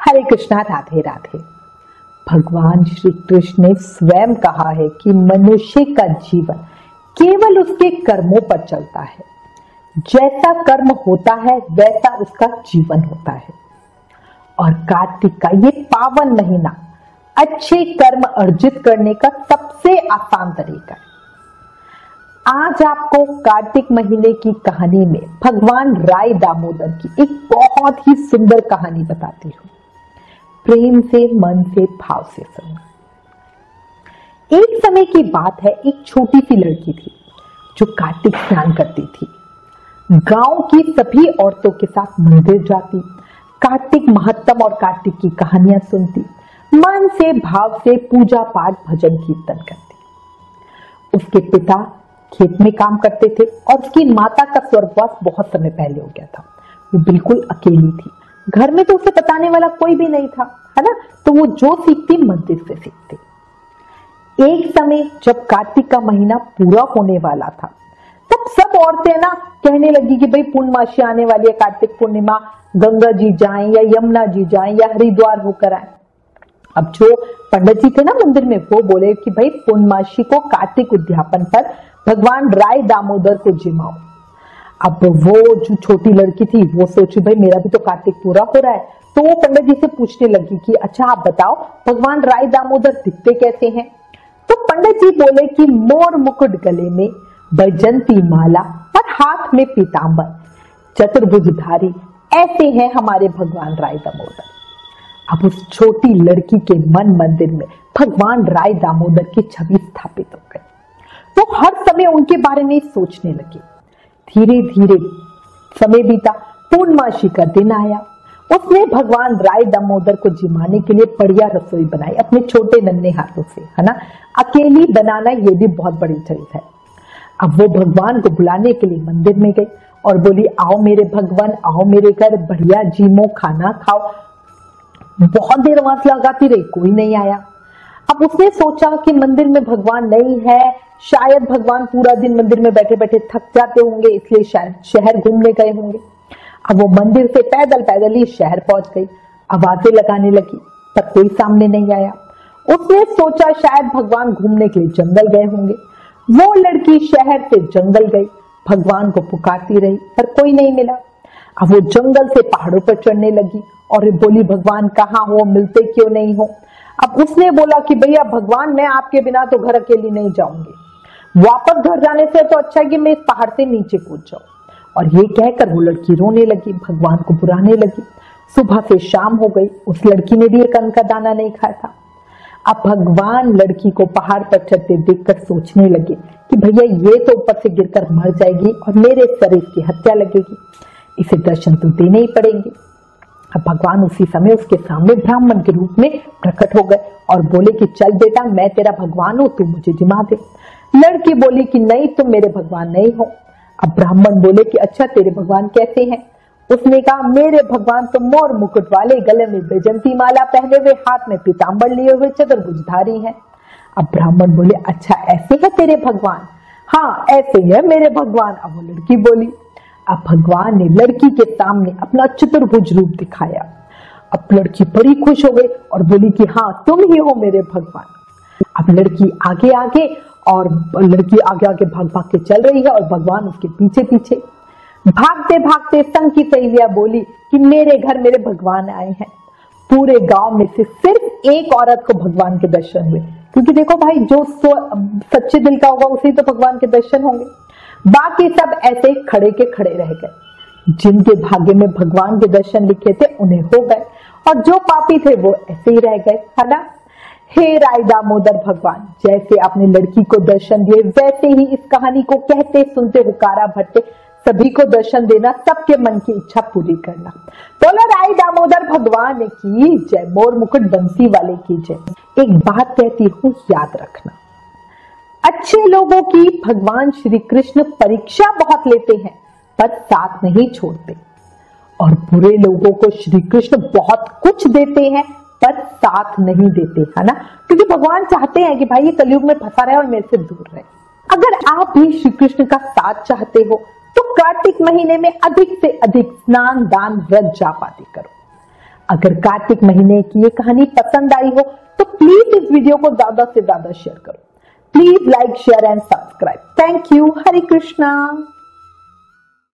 हरे कृष्णा, राधे राधे। भगवान श्री कृष्ण ने स्वयं कहा है कि मनुष्य का जीवन केवल उसके कर्मों पर चलता है। जैसा कर्म होता है, वैसा उसका जीवन होता है। और कार्तिक का ये पावन महीना अच्छे कर्म अर्जित करने का सबसे आसान तरीका है। आज आपको कार्तिक महीने की कहानी में भगवान राय दामोदर की एक बहुत ही सुंदर कहानी बताती हूँ। प्रेम से, मन से, भाव से सुनना एक समय की बात है, एक छोटी सी लड़की थी, जो कार्तिक स्नान करती थी। गाँव की सभी औरतों के साथ मंदिर जाती, कार्तिक महत्तम और कार्तिक की कहानियाँ सुनती, मन से, भाव से पूजा पाठ, भजन कीर्तन करती। उसके पिता खेत में काम करते थे और उसकी माता का स्वर्गवास बहुत समय पहले हो गया था। वो बिल्कुल अकेली थी। घर में तो उसे बताने वाला कोई भी नहीं था, है ना? तो वो जो सीखती, मंदिर से सीखती। एक समय जब कार्तिक का महीना पूरा होने वाला था, तब सब औरतें ना कहने लगी कि भाई पूर्णमाशी आने वाली है, कार्तिक पूर्णिमा, गंगा जी जाएँ या यमुना जी जाएँ या हरिद्वार होकर आए। अब जो पंडित जी थे ना मंदिर में, वो बोले कि भाई पूर्णमाशी को कार्तिक उद्यापन पर भगवान राय दामोदर को जिमाओ। अब वो जो छोटी लड़की थी, वो सोची, भाई, मेरा भी तो कार्तिक पूरा हो रहा है। तो वो पंडित जी से पूछने लगी कि अच्छा आप बताओ, भगवान राय दामोदर दिखते कैसे हैं? तो पंडित जी बोले कि, मोर मुकुट गले में बैजंती माला और हाथ में पीताम्बर चतुर्भुजधारी, ऐसे हैं हमारे भगवान राय दामोदर। अब उस छोटी लड़की के मन मंदिर में भगवान राय दामोदर की छवि स्थापित हो गई। तो हर समय उनके बारे में सोचने लगी। धीरे धीरे समय बीता पूर्णमाशी का दिन आया। उसने भगवान राय दामोदर को जिमाने के लिए बढ़िया रसोई बनाई, अपने छोटे नन्हे हाथों से, है ना? अकेली बनाना ये भी बहुत बड़ी चीज़ है। अब वो भगवान को बुलाने के लिए मंदिर में गई और बोली, आओ मेरे भगवान, आओ मेरे घर, बढ़िया जीमो खाना खाओ। बहुत देर वहाँ लगाती रही, कोई नहीं आया। अब उसने सोचा कि मंदिर में भगवान नहीं है, शायद भगवान पूरा दिन मंदिर में बैठे बैठे थक जाते होंगे, इसलिए शायद शहर घूमने गए होंगे। अब वो मंदिर से पैदल पैदल ही शहर पहुँच गई। आवाज़ें लगाने लगी, पर कोई सामने नहीं आया। उसने सोचा शायद भगवान घूमने के लिए जंगल गए होंगे। वो लड़की शहर से जंगल गई, भगवान को पुकारती रही, पर कोई नहीं मिला। अब वो जंगल से पहाड़ों पर चढ़ने लगी, और बोली, भगवान कहाँ हो? मिलते क्यों नहीं हो? अब उसने बोला कि भैया, भगवान, मैं आपके बिना तो घर अकेली नहीं जाऊँगी। वापस घर जाने से तो अच्छा है कि मैं इस पहाड़ से नीचे कूद जाऊँ। और ये कहकर वो लड़की रोने लगी, भगवान को बुराने लगी। सुबह से शाम हो गई, उस लड़की ने भी एक अन्न का दाना नहीं खाया था। अब भगवान लड़की को पहाड़ पर चढ़ते देखकर सोचने लगे कि भैया, ये तो ऊपर से गिरकर मर जाएगी और मेरे शरीर की हत्या लगेगी। इसे दर्शन तो देने ही पड़ेंगे। अब भगवान उसी समय उसके सामने ब्राह्मण के रूप में प्रकट हो गए और बोले कि चल बेटा, मैं तेरा भगवान हूँ, तू मुझे जिमा दे। लड़की बोली कि नहीं, तुम मेरे भगवान नहीं हो। अब ब्राह्मण बोले कि अच्छा तेरे भगवान कैसे हैं? उसने कहा, मेरे भगवान तो मोर मुकुट वाले गले में बेजंती माला पहने हुए हाथ में पीताम्बर लिए हुए चतुर्भुजधारी हैं। अब ब्राह्मण बोले अच्छा ऐसे है तेरे भगवान? हाँ ऐसे है मेरे भगवान। अब वो लड़की बोली अब भगवान ने लड़की के सामने अपना चतुर्भुज रूप दिखाया। अब लड़की बड़ी खुश हो गई और बोली कि हाँ तुम ही हो मेरे भगवान। अब लड़की आगे आगे और लड़की आगे आगे भाग भाग के चल रही है और भगवान उसके पीछे पीछे। भागते भागते संग की सहेलिया बोली कि मेरे घर मेरे भगवान आए हैं। पूरे गाँव में से सिर्फ़ एक औरत को भगवान के दर्शन हुए। क्योंकि देखो भाई, जो सच्चे दिल का होगा, उसे तो भगवान के दर्शन होंगे। बाकी सब ऐसे खड़े के खड़े रह गए। जिनके भाग्य में भगवान के दर्शन लिखे थे, उन्हें हो गए। और जो पापी थे, वो ऐसे ही रह गए, है ना? हे राय दामोदर भगवान, जैसे आपने लड़की को दर्शन दिए, वैसे ही इस कहानी को कहते, सुनते, हुकारा भट्टे सभी को दर्शन देना, सबके मन की इच्छा पूरी करना। बोलो राय दामोदर भगवान की जय, मोर मुकुट बंसी वाले की जय। एक बात कहती हूँ, याद रखना। अच्छे लोगों की भगवान श्री कृष्ण परीक्षा बहुत लेते हैं, पर साथ नहीं छोड़ते। और बुरे लोगों को श्री कृष्ण बहुत कुछ देते हैं, पर साथ नहीं देते, है ना? क्योंकि भगवान चाहते हैं कि भाई ये कलयुग में फंसा रहे और मेरे से दूर रहे। अगर आप भी श्री कृष्ण का साथ चाहते हो तो कार्तिक महीने में अधिक से अधिक स्नान, दान, व्रत जाप आदि करो। अगर कार्तिक महीने की ये कहानी पसंद आई हो तो प्लीज़ इस वीडियो को ज़्यादा से ज़्यादा शेयर करो। Please like, share and subscribe. Thank you. Hari Krishna.